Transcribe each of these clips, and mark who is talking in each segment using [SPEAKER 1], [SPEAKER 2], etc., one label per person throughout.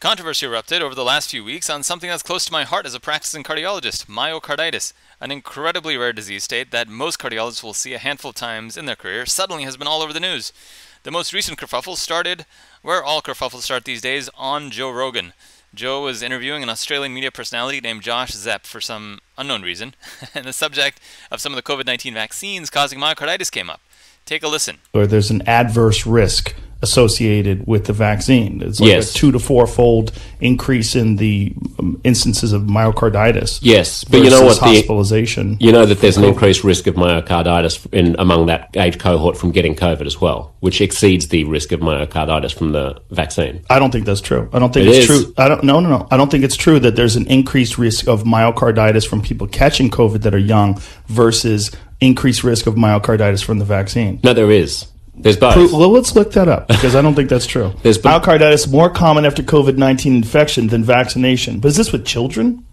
[SPEAKER 1] Controversy erupted over the last few weeks on something that's close to my heart as a practicing cardiologist myocarditis, an incredibly rare disease state that most cardiologists will see a handful of times in their career, suddenly has been all over the news. The most recent kerfuffle started where all kerfuffles start these days on Joe Rogan. Joe was interviewing an Australian media personality named Josh Szeps for some unknown reason, and the subject of some of the COVID 19 vaccines causing myocarditis came up. Take a listen.
[SPEAKER 2] Or there's an adverse risk associated with the vaccine. It's like
[SPEAKER 3] Yes.
[SPEAKER 2] a two to four fold increase in the um, instances of myocarditis.
[SPEAKER 3] Yes, but you know what? The,
[SPEAKER 2] hospitalization.
[SPEAKER 3] you know that there's an increased risk of myocarditis in among that age cohort from getting COVID as well, which exceeds the risk of myocarditis from the vaccine.
[SPEAKER 2] I don't think that's true. I don't think
[SPEAKER 3] It
[SPEAKER 2] it's
[SPEAKER 3] is.
[SPEAKER 2] true. I don't. No, no, no. I don't think it's true that there's an increased risk of myocarditis from people catching COVID that are young versus increased risk of myocarditis from the vaccine.
[SPEAKER 3] No, there is. There's both.
[SPEAKER 2] Pro- Well, let's look that up because I don't think that's true.
[SPEAKER 3] There's been-
[SPEAKER 2] myocarditis more common after COVID nineteen infection than vaccination. But is this with children?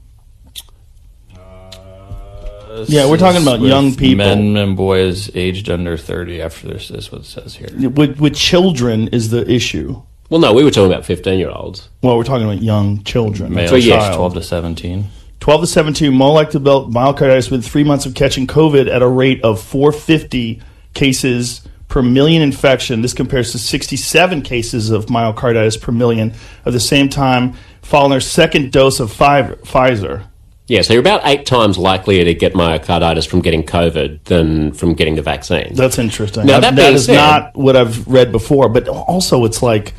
[SPEAKER 2] Uh, yeah, we're talking about young people.
[SPEAKER 4] men and boys aged under 30 after this is what it says here
[SPEAKER 2] With with children is the issue.
[SPEAKER 3] Well, no, we were talking about 15 year olds.
[SPEAKER 2] Well, we're talking about young children.
[SPEAKER 4] male
[SPEAKER 3] So, yes,
[SPEAKER 4] age 12 to 17
[SPEAKER 2] 12 to 17 more likely to develop myocarditis within three months of catching COVID at a rate of 450 cases per million infection. This compares to 67 cases of myocarditis per million at the same time following their second dose of Pfi- Pfizer.
[SPEAKER 3] Yeah, so you're about eight times likelier to get myocarditis from getting COVID than from getting the vaccine.
[SPEAKER 2] That's interesting.
[SPEAKER 3] Now, that
[SPEAKER 2] that is
[SPEAKER 3] said-
[SPEAKER 2] not what I've read before, but also it's like.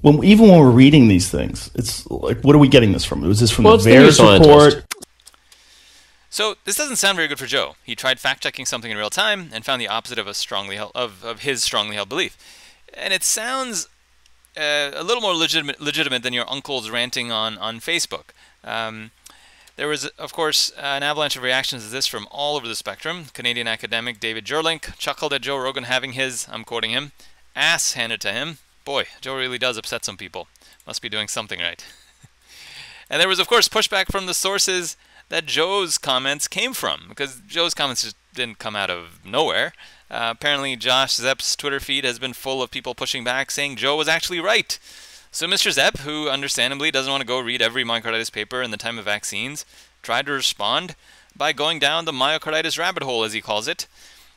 [SPEAKER 2] When, even when we're reading these things, it's like, what are we getting this from? Was this from
[SPEAKER 3] Well,
[SPEAKER 2] the
[SPEAKER 3] it's the
[SPEAKER 2] VAERS
[SPEAKER 3] Scientist.
[SPEAKER 1] So this doesn't sound very good for Joe. He tried fact-checking something in real time and found the opposite of a strongly held, of, of his strongly held belief. And it sounds uh, a little more legitimate, legitimate than your uncle's ranting on on Facebook. Um, there was, of course, an avalanche of reactions to this from all over the spectrum. Canadian academic David Juurlink chuckled at Joe Rogan having his, I'm quoting him, ass handed to him. Boy, Joe really does upset some people. Must be doing something right. And there was, of course, pushback from the sources that Joe's comments came from, because Joe's comments just didn't come out of nowhere. Uh, apparently, Josh Szeps's Twitter feed has been full of people pushing back, saying Joe was actually right. So Mr. Zepp, who understandably doesn't want to go read every myocarditis paper in the time of vaccines, tried to respond by going down the myocarditis rabbit hole, as he calls it.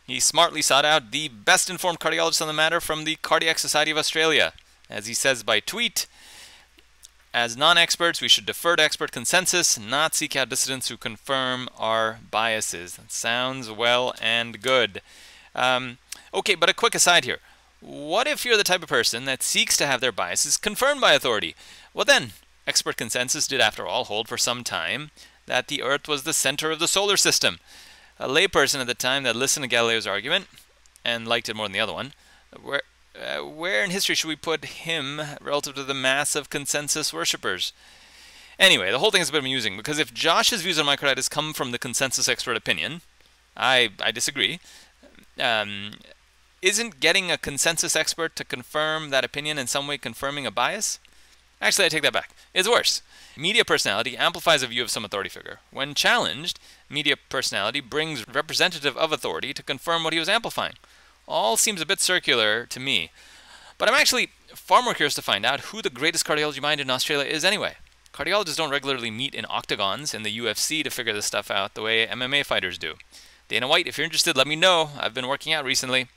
[SPEAKER 1] He smartly sought out the best informed cardiologist on the matter from the Cardiac Society of Australia. As he says by tweet, as non experts, we should defer to expert consensus, not seek out dissidents who confirm our biases. That sounds well and good. Um, okay, but a quick aside here. What if you're the type of person that seeks to have their biases confirmed by authority? Well, then, expert consensus did, after all, hold for some time that the Earth was the center of the solar system. A layperson at the time that listened to Galileo's argument and liked it more than the other one, uh, where in history should we put him relative to the mass of consensus worshippers? Anyway, the whole thing is a bit amusing because if Josh's views on myocarditis come from the consensus expert opinion, I, I disagree. Um, isn't getting a consensus expert to confirm that opinion in some way confirming a bias? Actually, I take that back. It's worse. Media personality amplifies a view of some authority figure. When challenged, media personality brings representative of authority to confirm what he was amplifying. All seems a bit circular to me. But I'm actually far more curious to find out who the greatest cardiology mind in Australia is anyway. Cardiologists don't regularly meet in octagons in the UFC to figure this stuff out the way MMA fighters do. Dana White, if you're interested, let me know. I've been working out recently.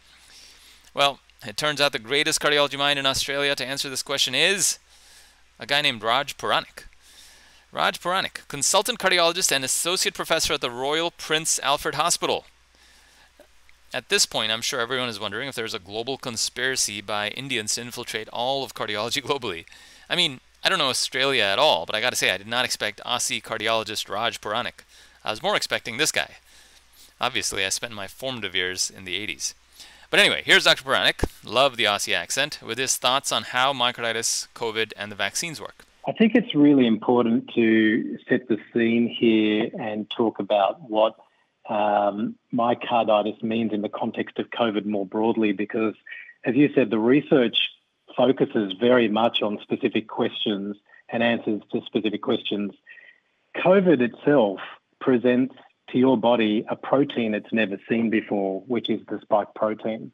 [SPEAKER 1] Well, it turns out the greatest cardiology mind in Australia to answer this question is a guy named Raj Puranik. Raj Puranik, consultant cardiologist and associate professor at the Royal Prince Alfred Hospital. At this point, I'm sure everyone is wondering if there's a global conspiracy by Indians to infiltrate all of cardiology globally. I mean, I don't know Australia at all, but I gotta say, I did not expect Aussie cardiologist Raj Puranik. I was more expecting this guy. Obviously, I spent my formative years in the 80s. But anyway, here's Dr. Puranik, love the Aussie accent, with his thoughts on how myocarditis, COVID, and the vaccines work.
[SPEAKER 5] I think it's really important to set the scene here and talk about what um, myocarditis means in the context of COVID more broadly, because as you said, the research focuses very much on specific questions and answers to specific questions. COVID itself presents to your body a protein it's never seen before, which is the spike protein.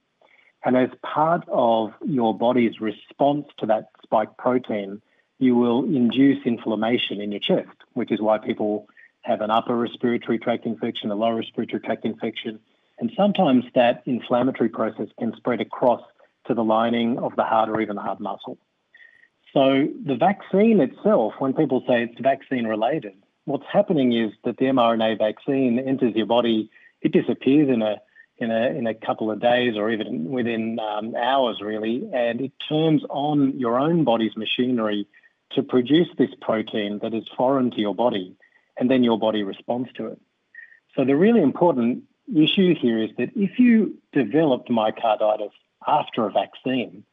[SPEAKER 5] And as part of your body's response to that spike protein, you will induce inflammation in your chest, which is why people have an upper respiratory tract infection, a lower respiratory tract infection, and sometimes that inflammatory process can spread across to the lining of the heart or even the heart muscle. So the vaccine itself, when people say it's vaccine related, what's happening is that the mRNA vaccine enters your body, it disappears in a in a in a couple of days or even within um, hours, really, and it turns on your own body's machinery to produce this protein that is foreign to your body, and then your body responds to it. So the really important issue here is that if you developed myocarditis after a vaccine,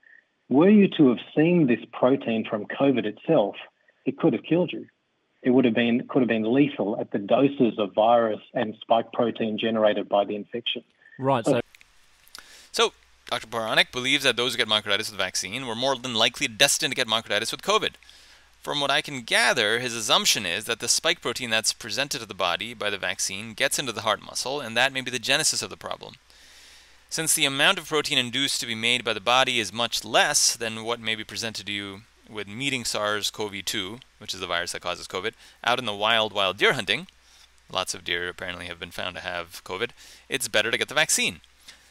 [SPEAKER 5] were you to have seen this protein from COVID itself, it could have killed you. It would have been could have been lethal at the doses of virus and spike protein generated by the infection.
[SPEAKER 3] Right. So,
[SPEAKER 1] so Dr. Puranik believes that those who get myocarditis with the vaccine were more than likely destined to get myocarditis with COVID. From what I can gather, his assumption is that the spike protein that's presented to the body by the vaccine gets into the heart muscle, and that may be the genesis of the problem. Since the amount of protein induced to be made by the body is much less than what may be presented to you with meeting SARS CoV 2, which is the virus that causes COVID, out in the wild while deer hunting, lots of deer apparently have been found to have COVID, it's better to get the vaccine.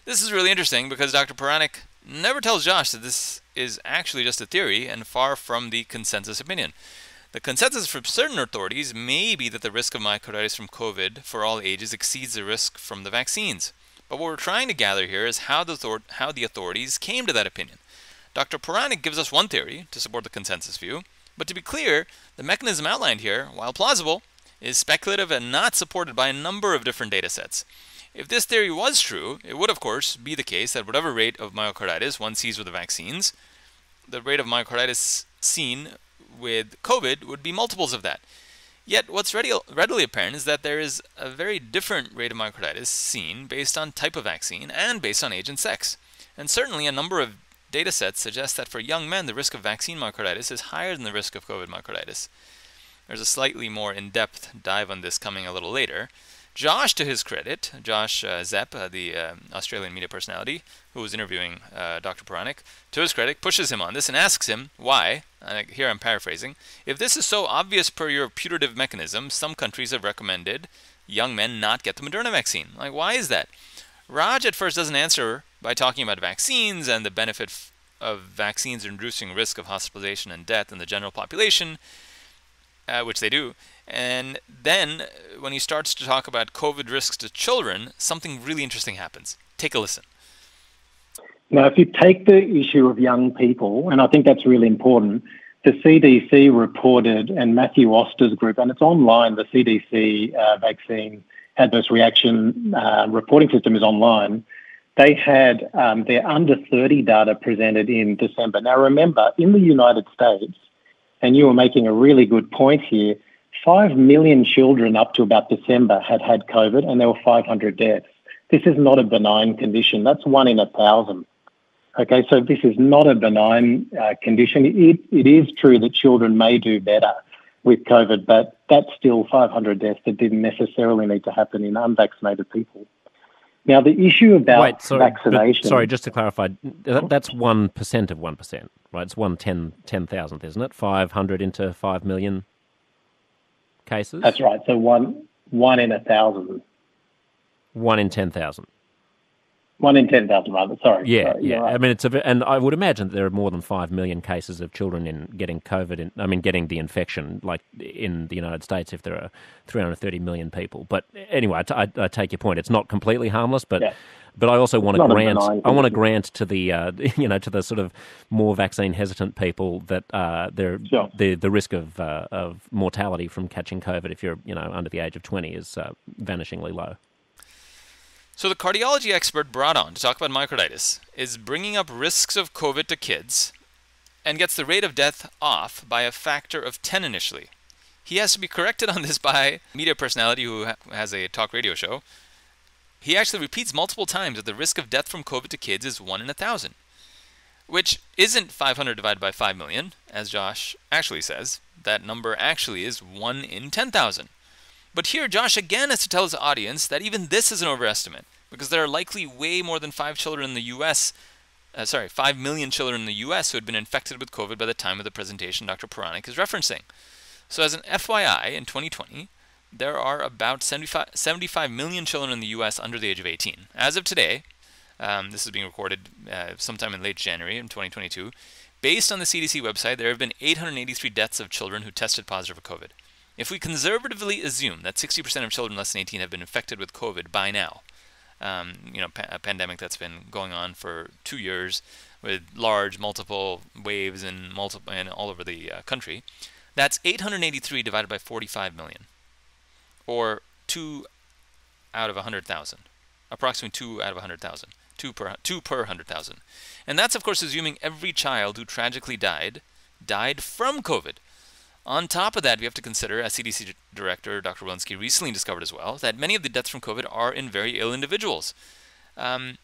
[SPEAKER 1] This is really interesting because Dr. Puranik never tells Josh that this is actually just a theory and far from the consensus opinion. The consensus from certain authorities may be that the risk of myocarditis from COVID for all ages exceeds the risk from the vaccines. But what we're trying to gather here is how the, how the authorities came to that opinion. Dr. Puranik gives us one theory to support the consensus view, but to be clear, the mechanism outlined here, while plausible, is speculative and not supported by a number of different data sets. If this theory was true, it would, of course, be the case that whatever rate of myocarditis one sees with the vaccines, the rate of myocarditis seen with COVID would be multiples of that. Yet, what's readily apparent is that there is a very different rate of myocarditis seen based on type of vaccine and based on age and sex. And certainly, a number of data sets suggest that for young men, the risk of vaccine myocarditis is higher than the risk of COVID myocarditis. There's a slightly more in depth dive on this coming a little later. Josh, to his credit, Josh uh, Szeps, uh, the uh, Australian media personality who was interviewing uh, Dr. Puranik, to his credit, pushes him on this and asks him why, here I'm paraphrasing, if this is so obvious per your putative mechanism, some countries have recommended young men not get the Moderna vaccine. Like, why is that? Raj at first doesn't answer by talking about vaccines and the benefit of vaccines reducing risk of hospitalization and death in the general population, uh, which they do. And then, when he starts to talk about COVID risks to children, something really interesting happens. Take a listen.
[SPEAKER 5] Now, if you take the issue of young people, and I think that's really important, the CDC reported, and Matthew Oster's group, and it's online, the CDC uh, vaccine adverse reaction uh, reporting system is online. They had um, their under 30 data presented in December. Now, remember, in the United States, and you were making a really good point here, 5 million children up to about December had had COVID and there were 500 deaths. This is not a benign condition. That's one in a thousand. Okay, so this is not a benign uh, condition. It, it is true that children may do better with COVID, but that's still 500 deaths that didn't necessarily need to happen in unvaccinated people. Now, the issue about Wait, sorry, vaccination.
[SPEAKER 3] But, sorry, just to clarify, that, that's 1% of 1%, right? It's one ten, ten thousandth, isn't it? 500 into 5 million cases?
[SPEAKER 5] That's right. So one, one in a thousand.
[SPEAKER 3] One in 10,000.
[SPEAKER 5] One in 10,000, rather. Sorry.
[SPEAKER 3] Yeah,
[SPEAKER 5] Sorry,
[SPEAKER 3] yeah.
[SPEAKER 5] Right.
[SPEAKER 3] I mean, it's a, and I would imagine that there are more than 5 million cases of children in getting COVID, in, I mean, getting the infection, like in the United States, if there are 330 million people. But anyway, I, I take your point. It's not completely harmless, but. Yeah. But I also want to grant. I want to grant to the uh, you know to the sort of more vaccine hesitant people that uh, sure. the the risk of uh, of mortality from catching COVID if you're you know under the age of twenty is uh, vanishingly low.
[SPEAKER 1] So the cardiology expert brought on to talk about myocarditis is bringing up risks of COVID to kids and gets the rate of death off by a factor of 10 initially. He has to be corrected on this by a media personality who has a talk radio show. He actually repeats multiple times that the risk of death from COVID to kids is 1 in a 1,000, which isn't 500 divided by 5 million, as Josh actually says. That number actually is 1 in 10,000. But here, Josh again has to tell his audience that even this is an overestimate, because there are likely way more than five children in the U.S. uh, sorry, 5 million children in the US who had been infected with COVID by the time of the presentation Dr. Puranik is referencing. So, as an FYI, in 2020, there are about 75, 75 million children in the US under the age of 18. As of today, um, this is being recorded uh, sometime in late January in 2022. Based on the CDC website, there have been 883 deaths of children who tested positive for COVID. If we conservatively assume that 60% of children less than 18 have been infected with COVID by now, um, you know, pa- a pandemic that's been going on for two years with large multiple waves and multiple and all over the uh, country, that's 883 divided by 45 million, or two out of 100,000, approximately two out of 100,000, two per two per 100,000, and that's of course assuming every child who tragically died died from COVID. On top of that, we have to consider, as CDC Director Dr. Walensky recently discovered as well, that many of the deaths from COVID are in very ill individuals. Um,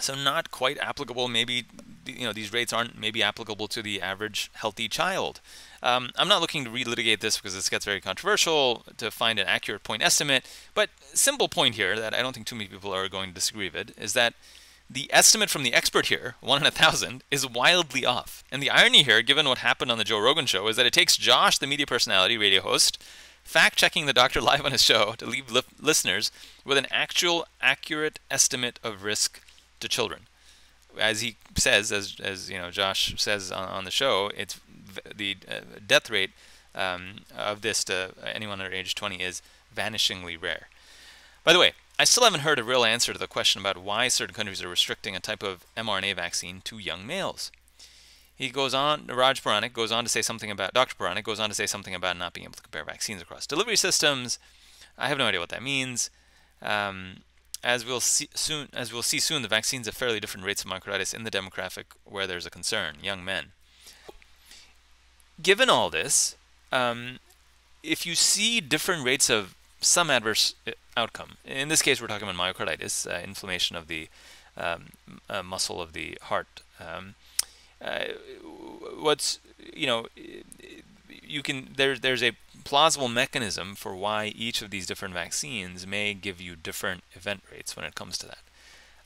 [SPEAKER 1] so not quite applicable. Maybe you know these rates aren't maybe applicable to the average healthy child. Um, I'm not looking to relitigate this because this gets very controversial to find an accurate point estimate. But simple point here that I don't think too many people are going to disagree with is that the estimate from the expert here, one in a thousand, is wildly off. And the irony here, given what happened on the Joe Rogan show, is that it takes Josh, the media personality, radio host, fact checking the doctor live on his show to leave li- listeners with an actual, accurate estimate of risk to children. As he says, as, as you know, Josh says on, on the show, it's the uh, death rate um, of this to anyone under age 20 is vanishingly rare. By the way, I still haven't heard a real answer to the question about why certain countries are restricting a type of mRNA vaccine to young males. He goes on, Raj Puranik goes on to say something about, Dr. Puranik goes on to say something about not being able to compare vaccines across delivery systems. I have no idea what that means. Um, as we'll see soon, as we'll see soon, the vaccines have fairly different rates of myocarditis in the demographic where there's a concern, young men. Given all this, um, if you see different rates of some adverse uh, outcome. In this case, we're talking about myocarditis, uh, inflammation of the um, uh, muscle of the heart. Um, uh, what's you know, you can there there's a plausible mechanism for why each of these different vaccines may give you different event rates when it comes to that.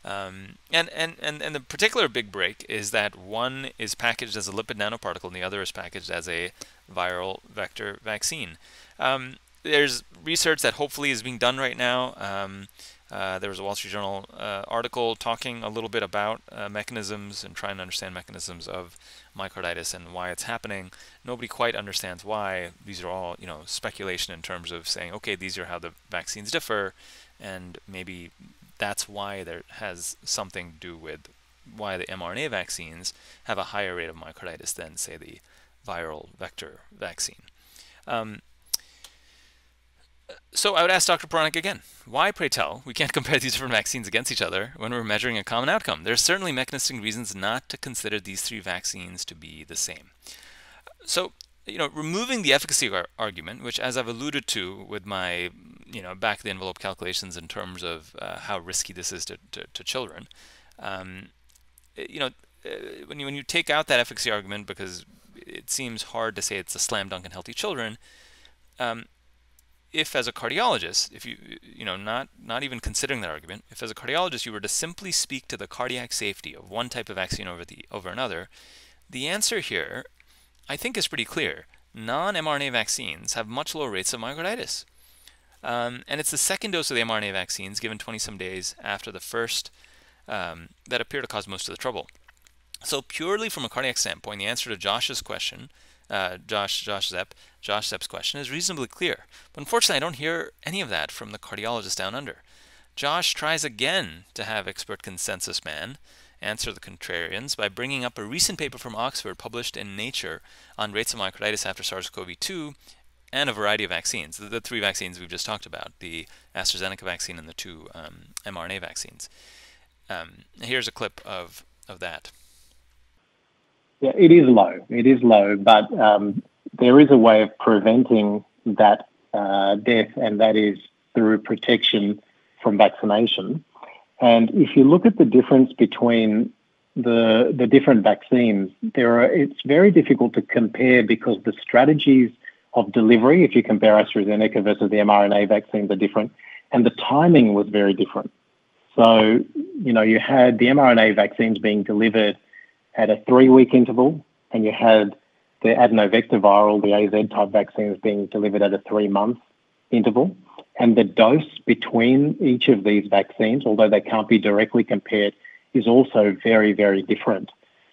[SPEAKER 1] Um, and, and, and, and the particular big break is that one is packaged as a lipid nanoparticle and the other is packaged as a viral vector vaccine. Um, there's research that hopefully is being done right now. Um, uh, there was a Wall Street Journal uh, article talking a little bit about uh, mechanisms and trying to understand mechanisms of myocarditis and why it's happening. Nobody quite understands why. These are all, you know, speculation in terms of saying, okay, these are how the vaccines differ, and maybe that's why there has something to do with why the mRNA vaccines have a higher rate of myocarditis than, say, the viral vector vaccine. Um, so I would ask Dr. Puranik again, why, pray tell, we can't compare these different vaccines against each other when we're measuring a common outcome? There are certainly mechanistic reasons not to consider these three vaccines to be the same. So, you know, removing the efficacy ar- argument, which, as I've alluded to with my, you know, back of the envelope calculations in terms of uh, how risky this is to, to, to children, um, you know, uh, when you when you take out that efficacy argument because it seems hard to say it's a slam dunk in healthy children. Um, if as a cardiologist, if you you know not not even considering that argument, if as a cardiologist you were to simply speak to the cardiac safety of one type of vaccine over the over another, the answer here, I think, is pretty clear. Non-mRNA vaccines have much lower rates of myocarditis, um, and it's the second dose of the mRNA vaccines given 20 some days after the first um, that appear to cause most of the trouble. So purely from a cardiac standpoint, the answer to Josh's question uh, Josh Josh Szeps Josh Szeps's question is reasonably clear. But unfortunately, I don't hear any of that from the cardiologist down under. Josh tries again to have expert consensus man answer the contrarians by bringing up a recent paper from Oxford published in Nature on rates of myocarditis after SARS-CoV-2 and a variety of vaccines, the, three vaccines we've just talked about, the AstraZeneca vaccine and the two um, mRNA vaccines. Um, here's a clip of, of that.
[SPEAKER 5] Yeah, it is low. It is low, but um, there is a way of preventing that uh, death, and that is through protection from vaccination. And if you look at the difference between the the different vaccines, there are it's very difficult to compare because the strategies of delivery, if you compare AstraZeneca versus the mRNA vaccines, are different, and the timing was very different. So, you know, you had the mRNA vaccines being delivered at a three week interval, and you had the adenovector viral, the AZ type vaccines being delivered at a three month interval. And the dose between each of these vaccines, although they can't be directly compared, is also very, very different.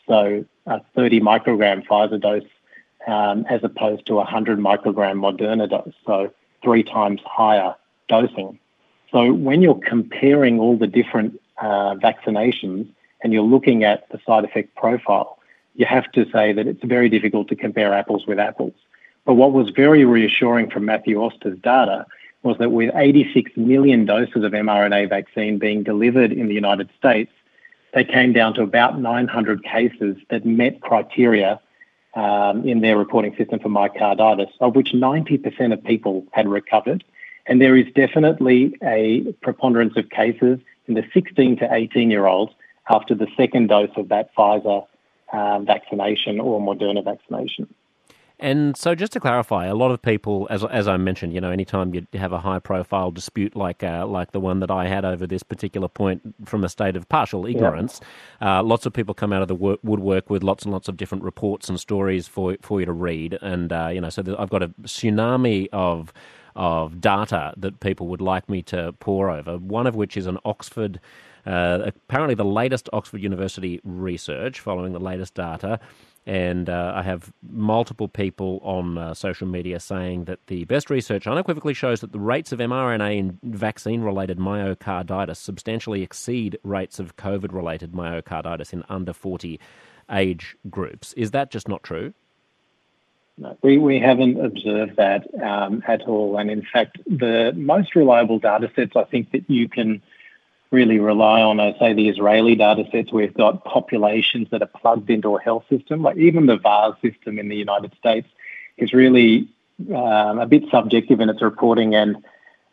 [SPEAKER 5] So, a 30 microgram Pfizer dose um, as opposed to a 100 microgram Moderna dose, so three times higher dosing. So, when you're comparing all the different uh, vaccinations and you're looking at the side effect profile, you have to say that it's very difficult to compare apples with apples. But what was very reassuring from Matthew Oster's data was that with 86 million doses of mRNA vaccine being delivered in the United States, they came down to about 900 cases that met criteria um, in their reporting system for myocarditis, of which 90% of people had recovered. And there is definitely a preponderance of cases in the 16 to 18 year olds after the second dose of that Pfizer um, vaccination or Moderna vaccination.
[SPEAKER 3] And so, just to clarify, a lot of people, as as I mentioned, you know, anytime you have a high profile dispute like uh, like the one that I had over this particular point from a state of partial ignorance, uh, lots of people come out of the woodwork with lots and lots of different reports and stories for for you to read. And uh, you know, so I've got a tsunami of of data that people would like me to pore over. One of which is an Oxford. Uh, apparently, the latest Oxford University research following the latest data and uh, I have multiple people on uh, social media saying that the best research unequivocally shows that the rates of mRNA in vaccine related myocarditis substantially exceed rates of COVID related myocarditis in under 40 age groups. Is that just not true?
[SPEAKER 5] No, we, we haven't observed that um, at all. And in fact, the most reliable data sets I think that you can really rely on, I say, the Israeli data sets. We've got populations that are plugged into a health system. Like even the VAERS system in the United States is really um, a bit subjective in its reporting, and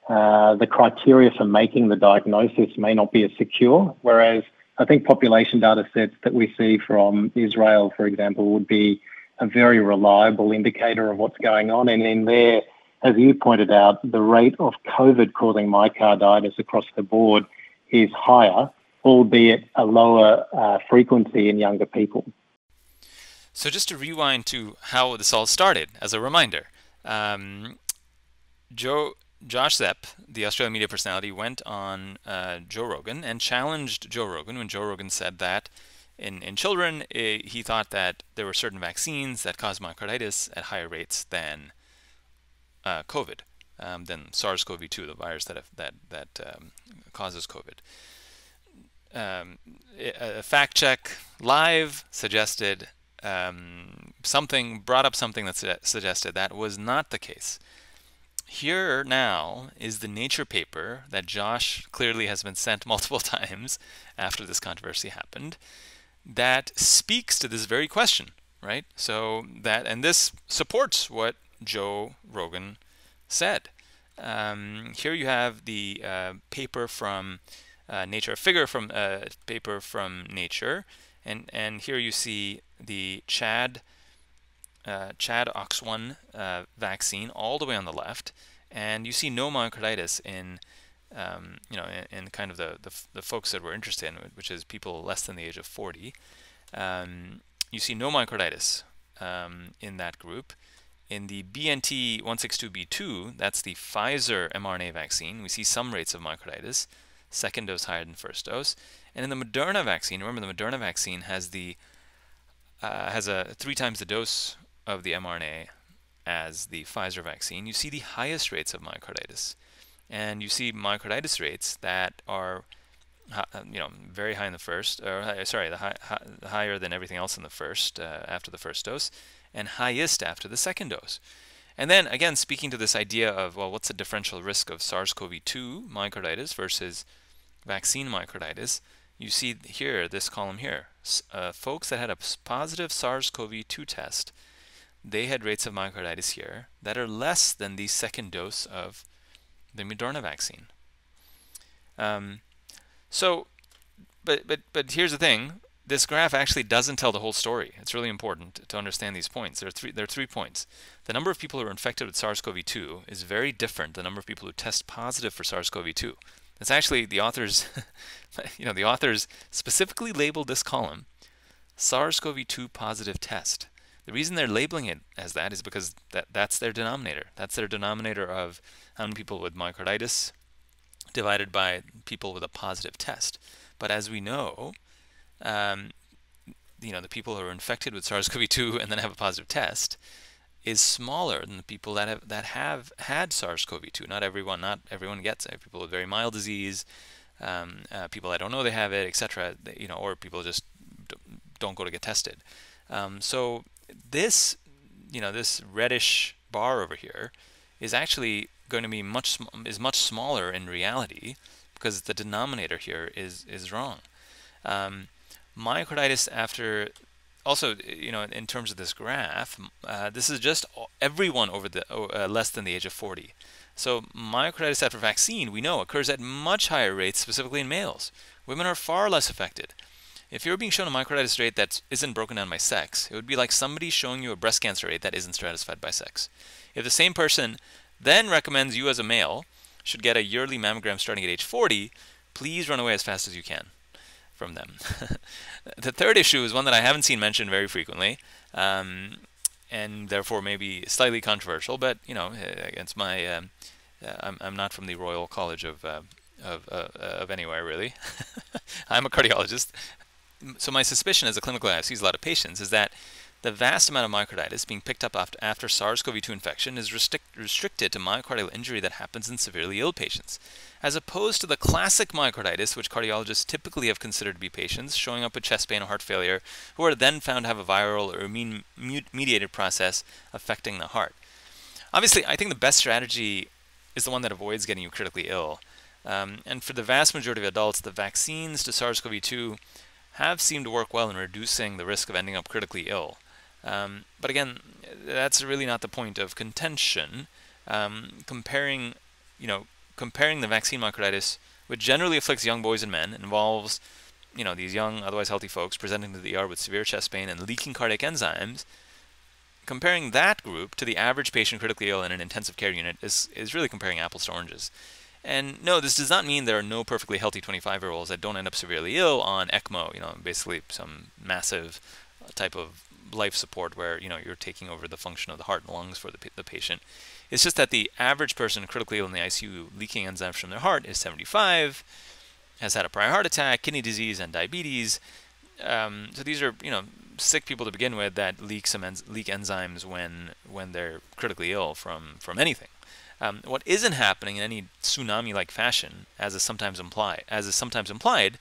[SPEAKER 5] uh, the criteria for making the diagnosis may not be as secure. Whereas I think population data sets that we see from Israel, for example, would be a very reliable indicator of what's going on. And in there, as you pointed out, the rate of COVID causing myocarditis across the board is higher, albeit a lower uh, frequency in younger people.
[SPEAKER 1] So, just to rewind to how this all started, as a reminder, um, Joe Josh Szeps, the Australian media personality, went on uh, Joe Rogan and challenged Joe Rogan when Joe Rogan said that in, in children, it, he thought that there were certain vaccines that caused myocarditis at higher rates than uh, COVID um, than SARS-CoV-2, the virus that that that um, causes COVID. Um, a fact check live suggested um, something, brought up something that su- suggested that was not the case. Here now is the Nature paper that Josh clearly has been sent multiple times after this controversy happened that speaks to this very question, right? So that, and this supports what Joe Rogan said. Um, here you have the uh, paper from uh, Nature, a figure from uh, paper from Nature, and and here you see the Chad uh, ChAdOx1 uh, vaccine all the way on the left, and you see no myocarditis in um, you know in, in, kind of the, the, the folks that we're interested in, which is people less than the age of 40. Um, you see no myocarditis um, in that group. In the BNT162b2, that's the Pfizer mRNA vaccine, we see some rates of myocarditis, second dose higher than first dose. And in the Moderna vaccine, remember the Moderna vaccine has the uh, has a three times the dose of the mRNA as the Pfizer vaccine. You see the highest rates of myocarditis, and you see myocarditis rates that are you know very high in the first, or uh, sorry, the high, high, higher than everything else in the first uh, after the first dose and highest after the second dose. And then again, speaking to this idea of, well, what's the differential risk of SARS CoV 2 myocarditis versus vaccine myocarditis? You see here, this column here, uh, folks that had a positive SARS CoV 2 test, they had rates of myocarditis here that are less than the second dose of the Moderna vaccine. Um, so, but, but, but here's the thing this graph actually doesn't tell the whole story. It's really important to understand these points. There are three, there are three points. The number of people who are infected with SARS-CoV-2 is very different than the number of people who test positive for SARS-CoV-2. It's actually the authors, you know, the authors specifically labeled this column SARS-CoV-2 positive test. The reason they're labeling it as that is because that, that's their denominator. That's their denominator of how many people with myocarditis divided by people with a positive test. But as we know, um, you know, the people who are infected with SARS-CoV-2 and then have a positive test is smaller than the people that have that have had SARS-CoV-2. Not everyone, not everyone gets it. People with very mild disease, um, uh, people that don't know they have it, etc. You know, or people just don't go to get tested. Um, so this, you know, this reddish bar over here is actually going to be much is much smaller in reality because the denominator here is is wrong. Um, myocarditis after also you know in terms of this graph uh, this is just everyone over the uh, less than the age of 40 so myocarditis after vaccine we know occurs at much higher rates specifically in males. Women are far less affected. If you're being shown a myocarditis rate that isn't broken down by sex it would be like somebody showing you a breast cancer rate that isn't stratified by sex. If the same person then recommends you as a male should get a yearly mammogram starting at age 40 please run away as fast as you can from them. the third issue is one that I haven't seen mentioned very frequently, um, and therefore maybe slightly controversial. But you know, uh, against my, um, uh, I'm, I'm not from the Royal College of uh, of, uh, of anywhere really. I'm a cardiologist, so my suspicion as a clinical guy sees a lot of patients is that the vast amount of myocarditis being picked up after, after SARS-CoV-2 infection is restric- restricted to myocardial injury that happens in severely ill patients, as opposed to the classic myocarditis, which cardiologists typically have considered to be patients showing up with chest pain or heart failure, who are then found to have a viral or immune-mediated process affecting the heart. Obviously, I think the best strategy is the one that avoids getting you critically ill. Um, and for the vast majority of adults, the vaccines to SARS-CoV-2 have seemed to work well in reducing the risk of ending up critically ill. Um, but again, that's really not the point of contention. Um, comparing, you know, comparing the vaccine myocarditis, which generally afflicts young boys and men, involves, you know, these young, otherwise healthy folks presenting to the ER with severe chest pain and leaking cardiac enzymes. Comparing that group to the average patient critically ill in an intensive care unit is, is really comparing apples to oranges. And no, this does not mean there are no perfectly healthy 25 year olds that don't end up severely ill on ECMO, you know, basically some massive type of life support where you know you're taking over the function of the heart and lungs for the, the patient. It's just that the average person critically ill in the ICU leaking enzymes from their heart is 75, has had a prior heart attack, kidney disease, and diabetes. Um, so these are you know sick people to begin with that leak some en- leak enzymes when when they're critically ill from from anything. Um, what isn't happening in any tsunami-like fashion, as is sometimes implied, as is sometimes implied,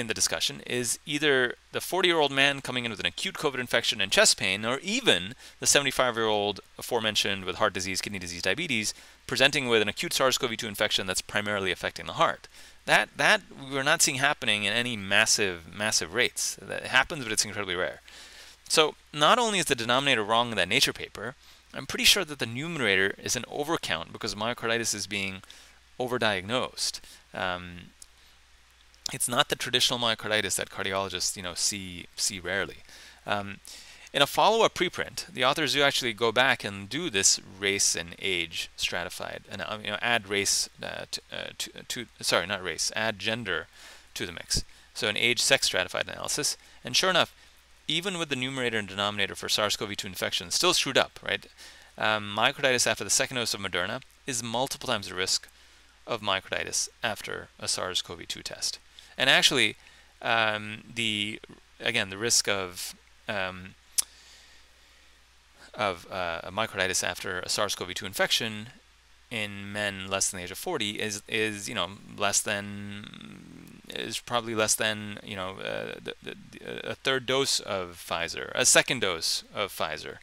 [SPEAKER 1] in the discussion is either the 40 year old man coming in with an acute COVID infection and chest pain, or even the 75 year old aforementioned with heart disease, kidney disease, diabetes, presenting with an acute SARS CoV 2 infection that's primarily affecting the heart. That, that we're not seeing happening in any massive, massive rates. That happens, but it's incredibly rare. So, not only is the denominator wrong in that Nature paper, I'm pretty sure that the numerator is an overcount because myocarditis is being overdiagnosed. Um, it's not the traditional myocarditis that cardiologists you know see see rarely. Um, in a follow-up preprint, the authors do actually go back and do this race and age stratified, and uh, you know add race uh, to, uh, to, to, sorry not race, add gender to the mix. So an age sex stratified analysis, and sure enough, even with the numerator and denominator for SARS-CoV-2 infection still screwed up, right? Um, myocarditis after the second dose of Moderna is multiple times the risk of myocarditis after a SARS-CoV-2 test. And actually, um, the again the risk of um, of uh, myocarditis after a SARS-CoV-2 infection in men less than the age of 40 is is you know less than is probably less than you know uh, the, the, a third dose of Pfizer, a second dose of Pfizer,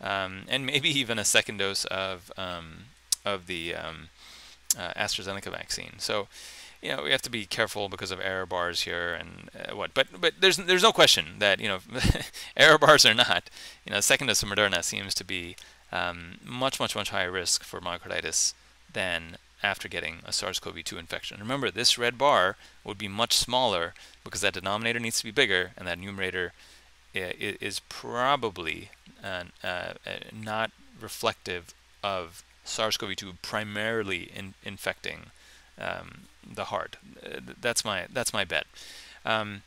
[SPEAKER 1] um, and maybe even a second dose of um, of the um, uh, AstraZeneca vaccine. So you know we have to be careful because of error bars here and uh, what but but there's there's no question that you know error bars are not you know second dose of Moderna seems to be um, much much much higher risk for myocarditis than after getting a SARS-CoV-2 infection. Remember this red bar would be much smaller because that denominator needs to be bigger and that numerator uh, is probably uh, uh, not reflective of SARS-CoV-2 primarily in infecting um, the hard. That's my that's my bet. Um,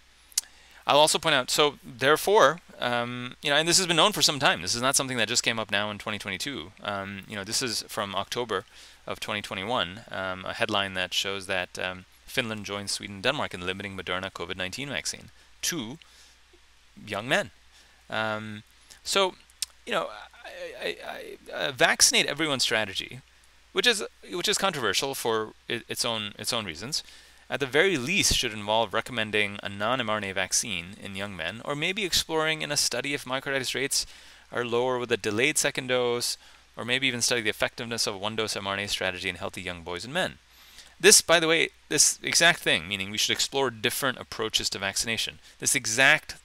[SPEAKER 1] I'll also point out. So therefore, um, you know, and this has been known for some time. This is not something that just came up now in 2022. Um, you know, this is from October of 2021. Um, a headline that shows that um, Finland joins Sweden Denmark in limiting Moderna COVID-19 vaccine to young men. So, you know, I, I, I, uh, vaccinate everyone strategy, which is which is controversial for its own its own reasons at the very least should involve recommending a non-mRNA vaccine in young men, or maybe exploring in a study if myocarditis rates are lower with a delayed second dose, or maybe even study the effectiveness of a one-dose mRNA strategy in healthy young boys and men. This, by the way, this exact thing, meaning we should explore different approaches to vaccination, this exact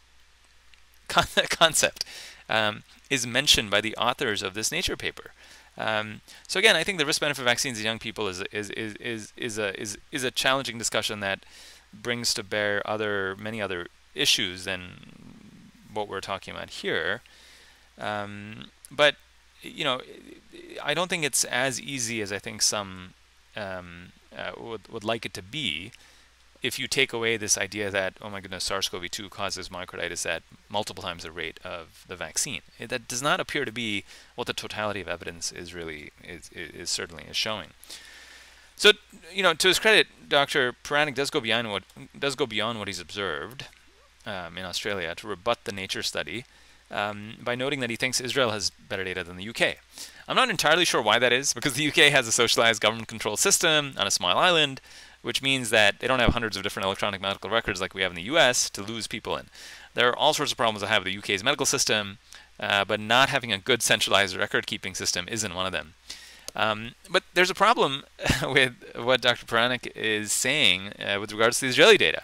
[SPEAKER 1] concept um, is mentioned by the authors of this Nature paper. Um, so again, I think the risk-benefit of vaccines in young people is is is is is a is is a challenging discussion that brings to bear other many other issues than what we're talking about here. Um, but you know, I don't think it's as easy as I think some um, uh, would would like it to be if you take away this idea that oh my goodness SARS-CoV-2 causes myocarditis at multiple times the rate of the vaccine, it, that does not appear to be what the totality of evidence is really is, is certainly is showing. So you know, to his credit, Dr. Puranik does go beyond what does go beyond what he's observed um, in Australia to rebut the Nature study um, by noting that he thinks Israel has better data than the UK. I'm not entirely sure why that is, because the UK has a socialized government-controlled system on a small island which means that they don't have hundreds of different electronic medical records like we have in the US to lose people in. There are all sorts of problems that have with the UK's medical system, uh, but not having a good centralized record keeping system isn't one of them. Um, but there's a problem with what Dr. Puranik is saying uh, with regards to the Israeli data.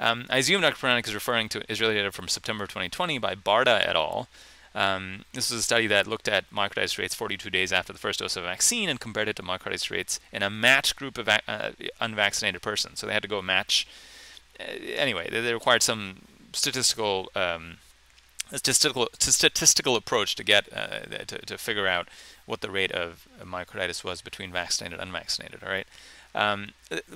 [SPEAKER 1] Um, I assume Dr. Puranik is referring to Israeli data from September 2020 by Barda et al., um, this was a study that looked at myocarditis rates 42 days after the first dose of vaccine and compared it to myocarditis rates in a matched group of uh, unvaccinated persons. So they had to go match. Uh, anyway, they, they, required some statistical um, statistical statistical approach to get uh, to, to figure out what the rate of myocarditis was between vaccinated and unvaccinated. All right, um,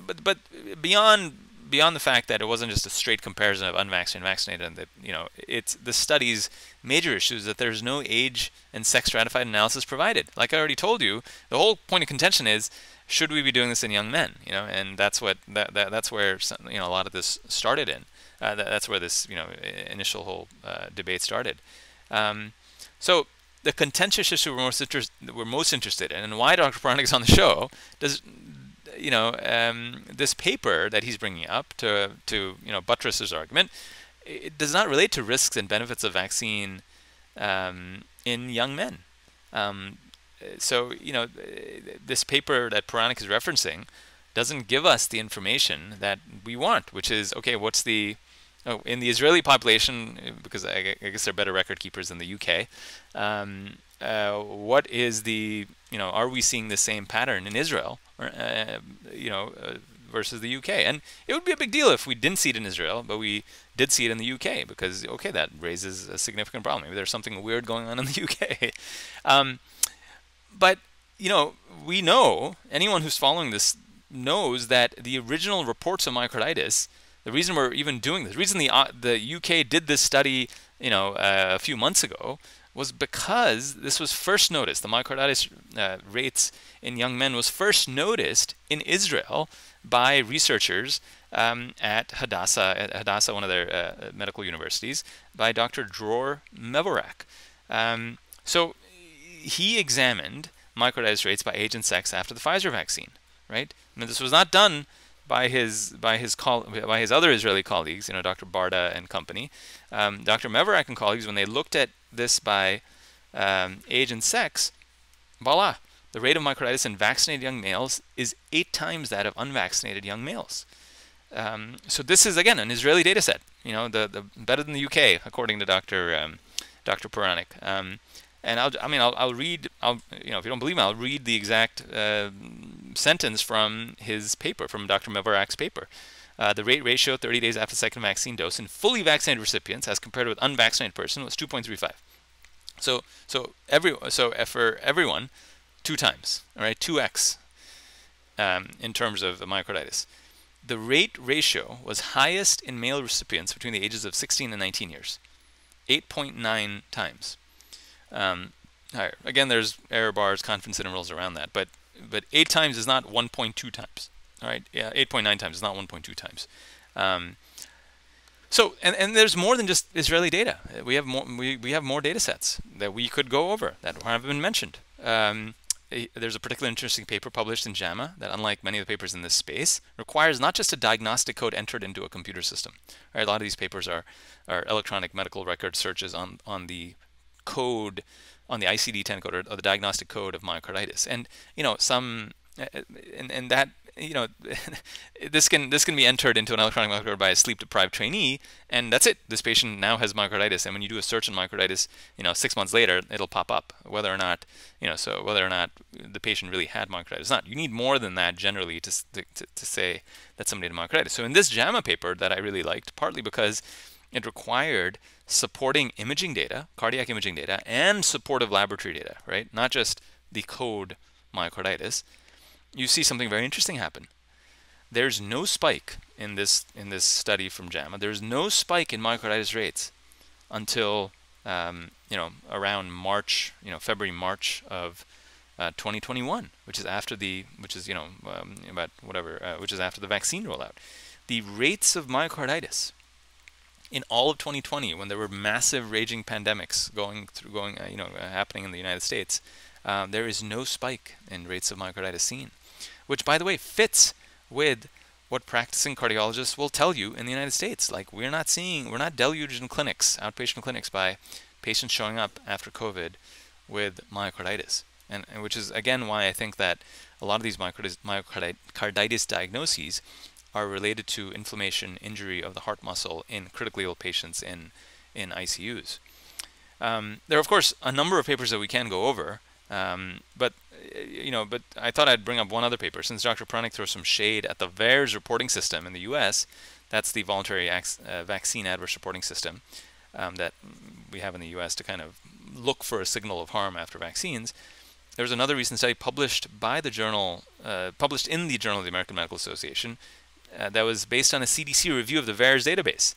[SPEAKER 1] but but beyond beyond the fact that it wasn't just a straight comparison of unvaccinated and vaccinated, and that you know it's the study's major issue is that there's no age and sex stratified analysis provided. Like I already told you, the whole point of contention is should we be doing this in young men? You know, and that's what that, that that's where some, you know a lot of this started in. Uh, that, that's where this you know initial whole uh, debate started. Um, so the contentious issue we're most, inter- we're most interested in, and why Dr. Puranik is on the show, does you know, um, this paper that he's bringing up to to you know buttress his argument, it does not relate to risks and benefits of vaccine um, in young men. Um, so you know, this paper that Puranik is referencing doesn't give us the information that we want, which is okay. What's the oh, in the Israeli population, because I, I guess they're better record keepers than the UK. Um, uh, what is the you know are we seeing the same pattern in Israel or, uh, you know uh, versus the UK and it would be a big deal if we didn't see it in Israel but we did see it in the UK because okay that raises a significant problem. Maybe there's something weird going on in the UK um, but you know we know anyone who's following this knows that the original reports of myocarditis the reason we're even doing this the reason the uh, the UK did this study you know uh, a few months ago was because this was first noticed. The myocarditis uh, rates in young men was first noticed in Israel by researchers um, at Hadassah, at Hadassah, one of their uh, medical universities, by Dr. Dror Mevorach. Um, so he examined myocarditis rates by age and sex after the Pfizer vaccine, right? I mean, this was not done by his by his col- by his other Israeli colleagues, you know, Dr. Barda and company. Um, Dr. Mevorach and colleagues, when they looked at this by um, age and sex, voila, the rate of myocarditis in vaccinated young males is eight times that of unvaccinated young males. Um, so this is again an Israeli data set. You know, the, the better than the UK, according to Dr. Dr. Puranik. And I'll, I mean, I'll, I'll read. I'll, you know, if you don't believe me, I'll read the exact uh, sentence from his paper, from Dr. Mevorach's paper. Uh, the rate ratio 30 days after second vaccine dose in fully vaccinated recipients, as compared with unvaccinated person, was 2.35. So, so every so for everyone, two times, all right, 2x. um, in terms of the myocarditis. The rate ratio was highest in male recipients between the ages of 16 and 19 years, 8.9 times. Um, higher. Again, there's error bars, confidence intervals around that, but but eight times is not 1.2 times. All right, yeah, 8.9 times is not 1.2 times. Um, so, and, and there's more than just Israeli data. We have more we, we have more data sets that we could go over that haven't been mentioned. Um, there's a particularly interesting paper published in JAMA that, unlike many of the papers in this space, requires not just a diagnostic code entered into a computer system. A lot of these papers are, are electronic medical record searches on, on the code, on the ICD-10 code or, or the diagnostic code of myocarditis. And you know, some uh, and, and that you know, this can this can be entered into an electronic medical record by a sleep-deprived trainee, and that's it. This patient now has myocarditis, and when you do a search on myocarditis, you know, six months later, it'll pop up whether or not, you know, so whether or not the patient really had myocarditis. Not you need more than that generally to to, to say that somebody had myocarditis. So in this JAMA paper that I really liked, partly because it required supporting imaging data, cardiac imaging data, and supportive laboratory data, right? Not just the code myocarditis you see something very interesting happen. There's no spike in this in this study from JAMA. There's no spike in myocarditis rates until um, you know around March, you know February March of uh, 2021, which is after the which is you know um, about whatever uh, which is after the vaccine rollout. The rates of myocarditis in all of 2020, when there were massive raging pandemics going through going uh, you know uh, happening in the United States, um, there is no spike in rates of myocarditis seen which, by the way, fits with what practicing cardiologists will tell you in the United States. Like, we're not seeing, we're not deluged in clinics, outpatient clinics, by patients showing up after COVID with myocarditis. And, and which is, again, why I think that a lot of these myocarditis, myocarditis diagnoses are related to inflammation, injury of the heart muscle in critically ill patients in, in ICUs. Um, there are, of course, a number of papers that we can go over, um, but you know, but I thought I'd bring up one other paper since Dr. Puranik throws some shade at the VAERS reporting system in the U.S. That's the voluntary uh, vaccine adverse reporting system um, that we have in the U.S. to kind of look for a signal of harm after vaccines. There was another recent study published by the journal, uh, published in the Journal of the American Medical Association, uh, that was based on a CDC review of the VAERS database.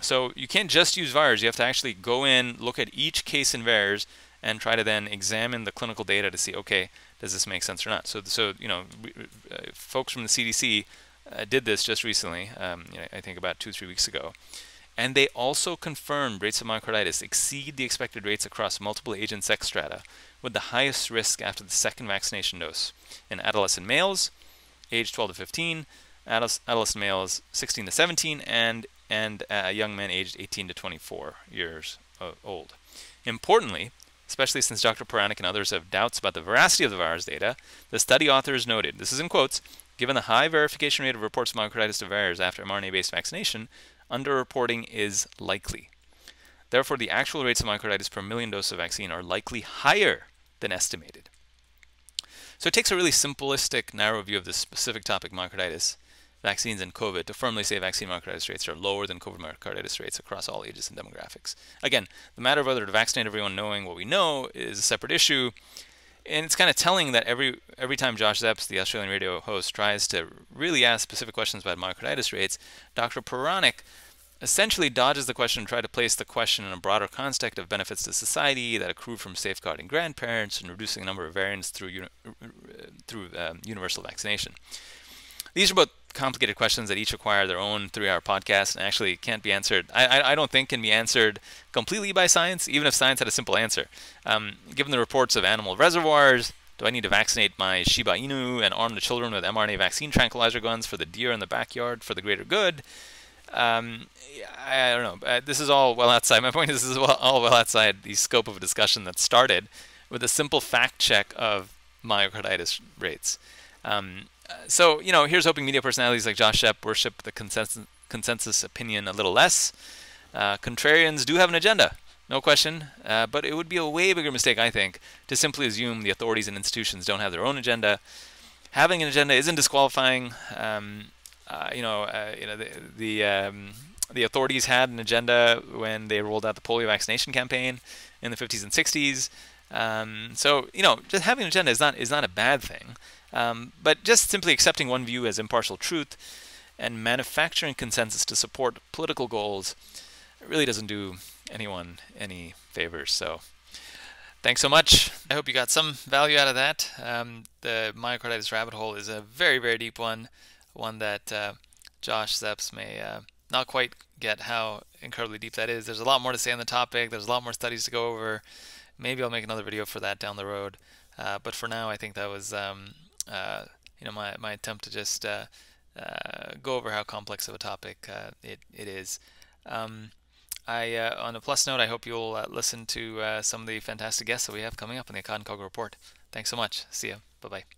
[SPEAKER 1] So you can't just use VAERS; you have to actually go in, look at each case in VAERS, and try to then examine the clinical data to see, okay, does this make sense or not? So, so you know, we, uh, folks from the CDC uh, did this just recently, um, you know, I think about two, three weeks ago. And they also confirmed rates of myocarditis exceed the expected rates across multiple age and sex strata, with the highest risk after the second vaccination dose in adolescent males, age 12 to 15, adolescent males 16 to 17, and and uh, young men aged 18 to 24 years uh, old. Importantly, especially since Dr. Puranik and others have doubts about the veracity of the VAERS data, the study authors noted, this is in quotes, given the high verification rate of reports of myocarditis to VAERS after mRNA-based vaccination, underreporting is likely. Therefore, the actual rates of myocarditis per million doses of vaccine are likely higher than estimated. So it takes a really simplistic, narrow view of this specific topic, myocarditis, vaccines and COVID to firmly say vaccine myocarditis rates are lower than COVID myocarditis rates across all ages and demographics. Again, the matter of whether to vaccinate everyone knowing what we know is a separate issue. And it's kind of telling that every every time Josh Szeps, the Australian radio host, tries to really ask specific questions about myocarditis rates, Dr. Puranik essentially dodges the question and tries to place the question in a broader context of benefits to society that accrue from safeguarding grandparents and reducing the number of variants through uni- through um, universal vaccination. These are both complicated questions that each require their own three-hour podcast and actually can't be answered. I, I, I, don't think can be answered completely by science, even if science had a simple answer. Um, given the reports of animal reservoirs, do I need to vaccinate my Shiba Inu and arm the children with mRNA vaccine tranquilizer guns for the deer in the backyard for the greater good? Um, I, I, don't know. Uh, this is all well outside. My point is, this is all well outside the scope of a discussion that started with a simple fact check of myocarditis rates. Um, so you know, here's hoping media personalities like Josh Szeps worship the consensus consensus opinion a little less. Uh, contrarians do have an agenda, no question, uh, but it would be a way bigger mistake, I think, to simply assume the authorities and institutions don't have their own agenda. Having an agenda isn't disqualifying. Um, uh, you know, uh, you know the the, um, the authorities had an agenda when they rolled out the polio vaccination campaign in the 50s and 60s. Um, so you know, just having an agenda is not is not a bad thing. Um, but just simply accepting one view as impartial truth and manufacturing consensus to support political goals really doesn't do anyone any favors. So, thanks so much. I hope you got some value out of that. Um, the myocarditis rabbit hole is a very, very deep one, one that uh, Josh Szeps may uh, not quite get how incredibly deep that is. There's a lot more to say on the topic. There's a lot more studies to go over. Maybe I'll make another video for that down the road. Uh, but for now, I think that was um, uh, you know my, my attempt to just uh, uh, go over how complex of a topic uh, it, it is. Um, I, on a plus note, I hope you'll listen to some of the fantastic guests that we have coming up in the Econ Report. Thanks so much. See you. Bye bye.